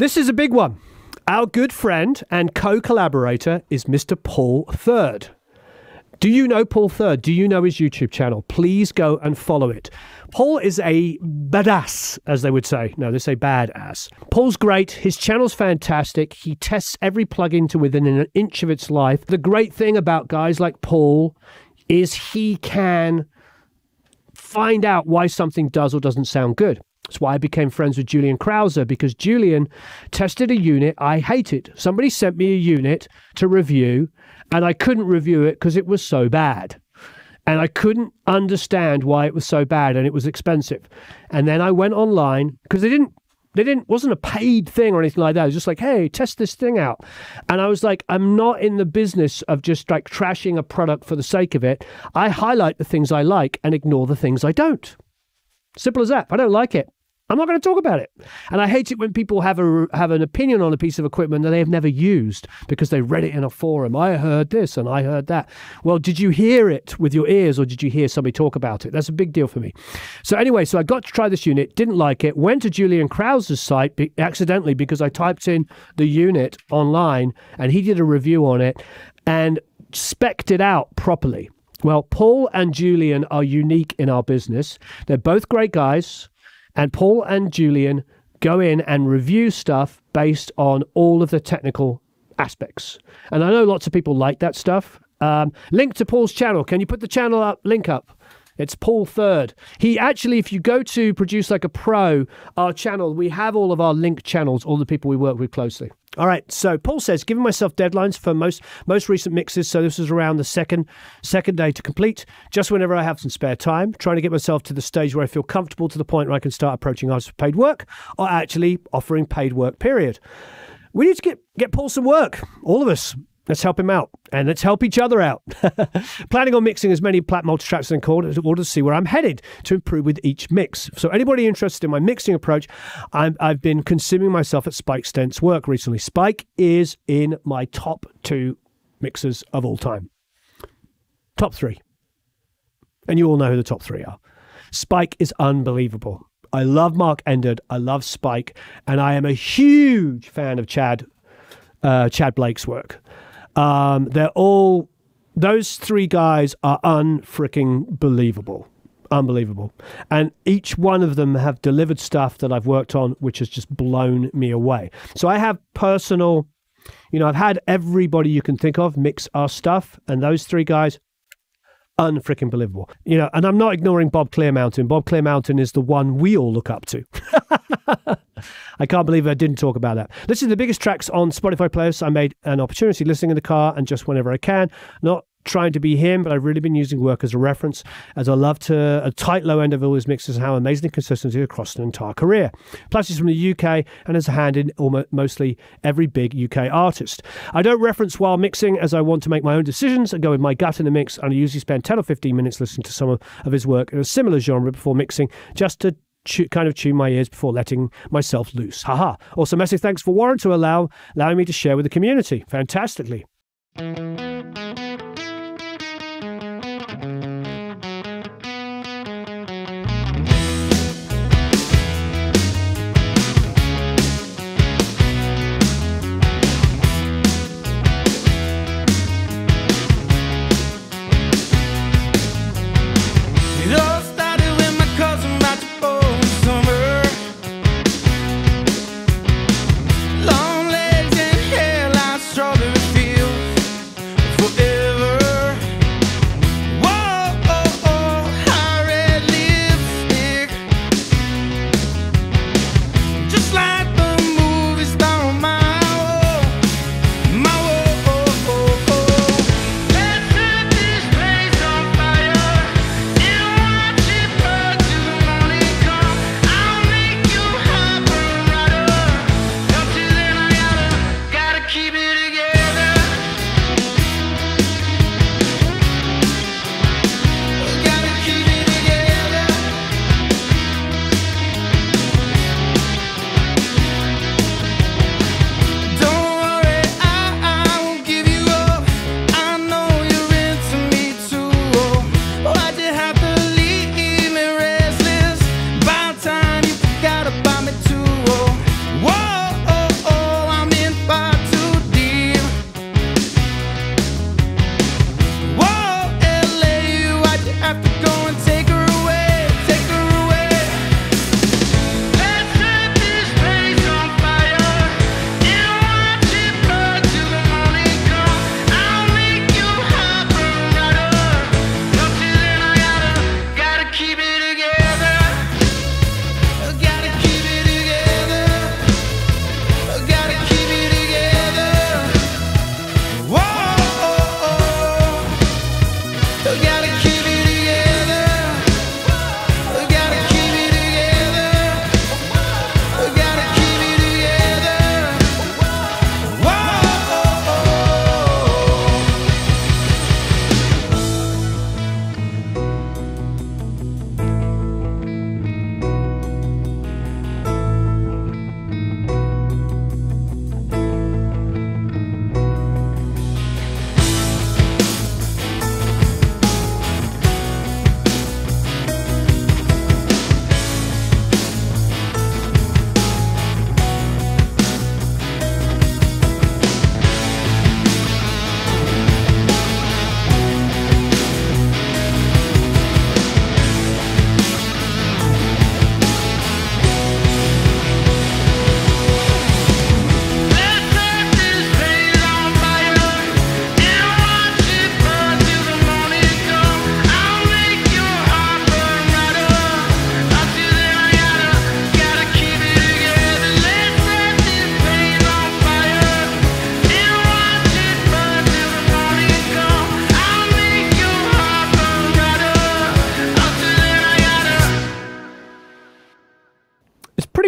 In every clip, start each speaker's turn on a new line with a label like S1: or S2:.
S1: This is a big one. Our good friend and co collaborator is Mr. Paul Third. Do you know Paul Third? Do you know his YouTube channel? Please go and follow it. Paul is a badass, as they would say. No, they say badass. Paul's great. His channel's fantastic. He tests every plugin to within an inch of its life. The great thing about guys like Paul is he can find out why something does or doesn't sound good. That's why I became friends with Julian Krause because Julian tested a unit I hated. Somebody sent me a unit to review and I couldn't review it because it was so bad. And I couldn't understand why it was so bad and it was expensive. And then I went online because they didn't they didn't wasn't a paid thing or anything like that. It was just like, hey, test this thing out. And I was like, I'm not in the business of just like trashing a product for the sake of it. I highlight the things I like and ignore the things I don't. Simple as that. I don't like it, I'm not going to talk about it. And I hate it when people have a have an opinion on a piece of equipment that they have never used because they read it in a forum. I heard this and I heard that. Well, did you hear it with your ears or did you hear somebody talk about it? That's a big deal for me. So anyway, so I got to try this unit, didn't like it, went to Julian Krause's site be- accidentally because I typed in the unit online and he did a review on it and specced it out properly. Well, Paul and Julian are unique in our business. They're both great guys. And Paul and Julian go in and review stuff based on all of the technical aspects. And I know lots of people like that stuff. Um, link to Paul's channel. Can you put the channel up? Link up. It's Paul Third. He actually, if you go to Produce Like a Pro, our channel, we have all of our linked channels, all the people we work with closely. All right. So Paul says, giving myself deadlines for most most recent mixes. So this was around the second second day to complete. Just whenever I have some spare time, trying to get myself to the stage where I feel comfortable to the point where I can start approaching artists for paid work, or actually offering paid work. Period. We need to get get Paul some work. All of us. Let's help him out and let's help each other out. Planning on mixing as many plat multitracks as I in order to see where I'm headed to improve with each mix. So, anybody interested in my mixing approach, i have been consuming myself at Spike Stent's work recently. Spike is in my top two mixers of all time. Top three. And you all know who the top three are. Spike is unbelievable. I love Mark Endert. I love Spike. And I am a huge fan of Tchad, uh, Tchad Blake's work. Um, they're all those three guys are unfreaking believable. Unbelievable. And each one of them have delivered stuff that I've worked on, which has just blown me away. So I have personal, you know, I've had everybody you can think of mix our stuff, and those three guys, unfreaking believable. You know, and I'm not ignoring Bob Clearmountain. Bob Clearmountain is the one we all look up to. I can't believe I didn't talk about that. Listen to the biggest tracks on Spotify playlist. I made an opportunity listening in the car and just whenever I can. Not trying to be him, but I've really been using work as a reference, as I love to a tight low end of all his mixes and how amazing consistency across an entire career. Plus, he's from the UK and has a hand in almost mostly every big UK artist. I don't reference while mixing as I want to make my own decisions and go with my gut in the mix, and I usually spend 10 or 15 minutes listening to some of his work in a similar genre before mixing, just to kind of tune my ears before letting myself loose. Haha. Also, massive thanks for Warren to allow allowing me to share with the community. Fantastically.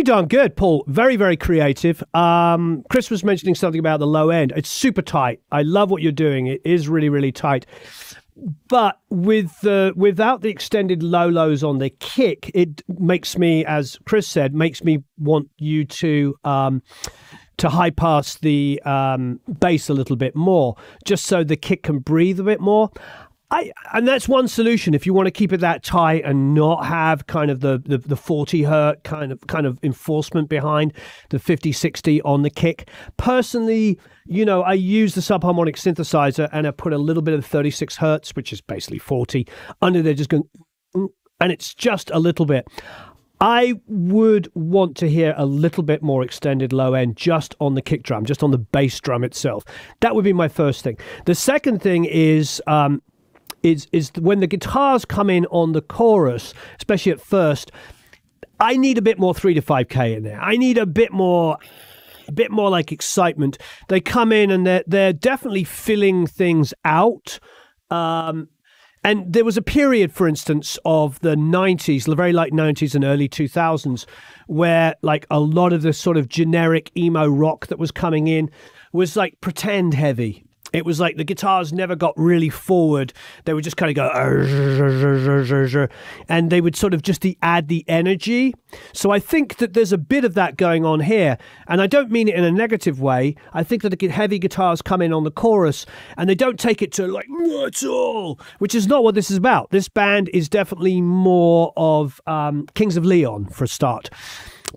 S1: Pretty darn good, Paul. Very, very creative. Um, Chris was mentioning something about the low end. It's super tight. I love what you're doing. It is really, really tight. But with the without the extended low lows on the kick, it makes me, as Chris said, makes me want you to um, to high pass the um, bass a little bit more, just so the kick can breathe a bit more. I, and that's one solution if you want to keep it that tight and not have kind of the, the, the 40 hertz kind of kind of enforcement behind the 50 60 on the kick personally you know i use the subharmonic synthesizer and i put a little bit of 36 hertz which is basically 40 under there just going mm, and it's just a little bit I would want to hear a little bit more extended low end just on the kick drum, just on the bass drum itself. That would be my first thing. The second thing is um, is is when the guitars come in on the chorus, especially at first. I need a bit more three to five k in there. I need a bit more a bit more like excitement. They come in and they're they're definitely filling things out. Um, and there was a period, for instance, of the 90s, the very late 90s and early 2000s, where like a lot of the sort of generic emo rock that was coming in was like pretend heavy. It was like the guitars never got really forward. They would just kind of go, and they would sort of just add the energy. So I think that there's a bit of that going on here. And I don't mean it in a negative way. I think that the heavy guitars come in on the chorus and they don't take it to like metal, which is not what this is about. This band is definitely more of um, Kings of Leon for a start.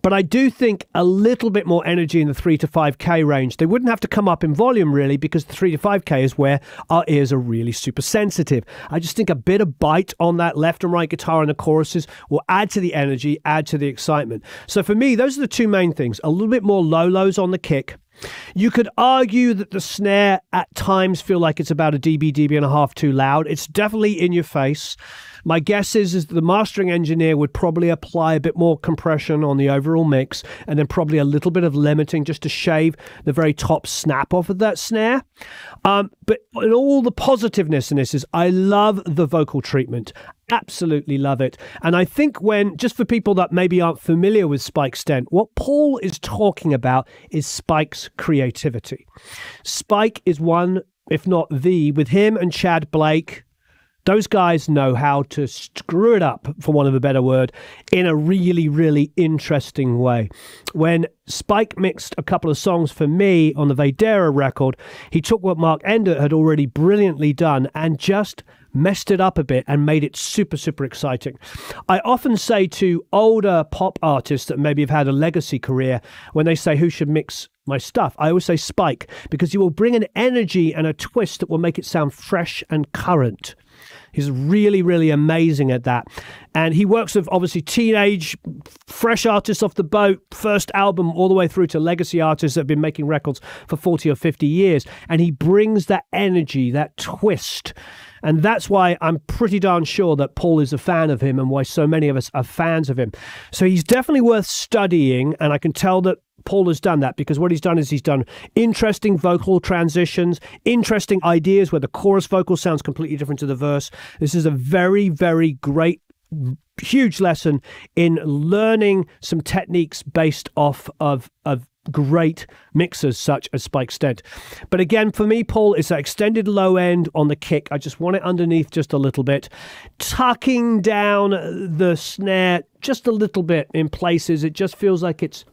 S1: But I do think a little bit more energy in the 3 to 5K range. They wouldn't have to come up in volume really because the 3 to 5K is where our ears are really super sensitive. I just think a bit of bite on that left and right guitar in the choruses will add to the energy, add to the excitement. So for me, those are the two main things. A little bit more low lows on the kick. You could argue that the snare at times feel like it's about a dB, dB and a half too loud. It's definitely in your face. My guess is, is the mastering engineer would probably apply a bit more compression on the overall mix and then probably a little bit of limiting just to shave the very top snap off of that snare. Um, but all the positiveness in this is I love the vocal treatment. Absolutely love it. And I think when, just for people that maybe aren't familiar with Spike Stent, what Paul is talking about is Spike's creativity. Spike is one, if not the, with him and Tchad Blake, those guys know how to screw it up, for want of a better word, in a really, really interesting way. When Spike mixed a couple of songs for me on the Vedera record, he took what Mark Endert had already brilliantly done and just messed it up a bit and made it super, super exciting. I often say to older pop artists that maybe have had a legacy career, when they say who should mix my stuff, I always say Spike, because he will bring an energy and a twist that will make it sound fresh and current. He's really, really amazing at that. And he works with obviously teenage, fresh artists off the boat, first album, all the way through to legacy artists that have been making records for 40 or 50 years. And he brings that energy, that twist. And that's why I'm pretty darn sure that Paul is a fan of him and why so many of us are fans of him. So he's definitely worth studying. And I can tell that Paul has done that because what he's done is he's done interesting vocal transitions, interesting ideas where the chorus vocal sounds completely different to the verse. This is a very, very great huge lesson in learning some techniques based off of of great mixers such as Spike Stent. But again, for me, Paul, it's an extended low end on the kick. I just want it underneath just a little bit, tucking down the snare just a little bit in places. It just feels like it's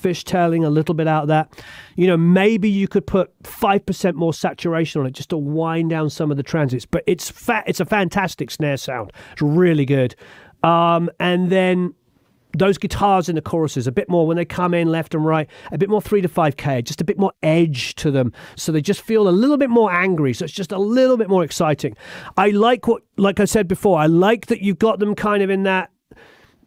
S1: fishtailing a little bit out of that. You know, maybe you could put 5% more saturation on it just to wind down some of the transients. But it's fat. It's a fantastic snare sound. It's really good. Um, and then those guitars in the choruses a bit more when they come in left and right, a bit more three to five K, just a bit more edge to them. So they just feel a little bit more angry. So it's just a little bit more exciting. I like what, like I said before, I like that you've got them kind of in that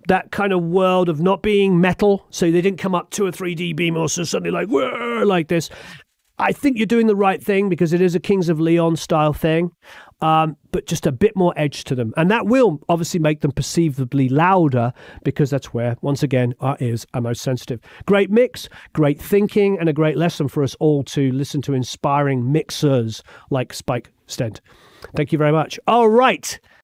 S1: that kind of world of not being metal. So they didn't come up two or three dB more, so suddenly like like this. I think you're doing the right thing because it is a Kings of Leon style thing, um, but just a bit more edge to them. And that will obviously make them perceivably louder because that's where, once again, our ears are most sensitive. Great mix, great thinking, and a great lesson for us all to listen to inspiring mixers like Spike Stent. Thank you very much. All right.